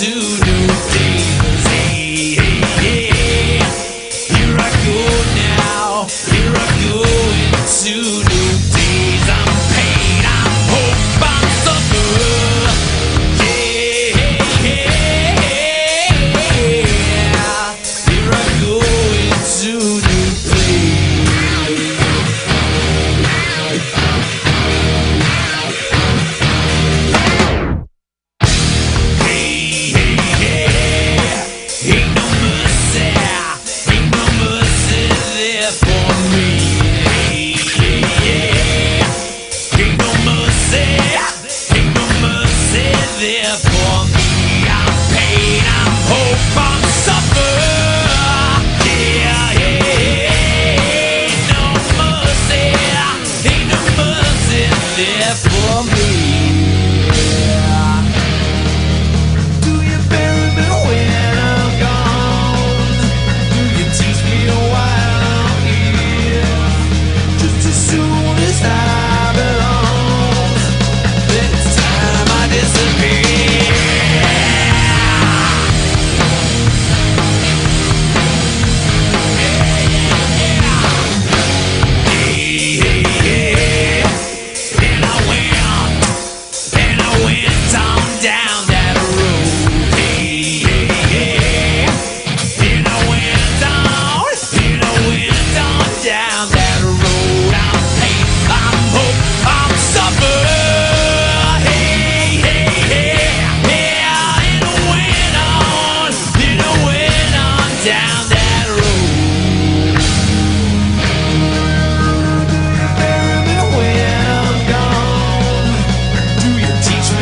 zoo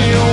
you.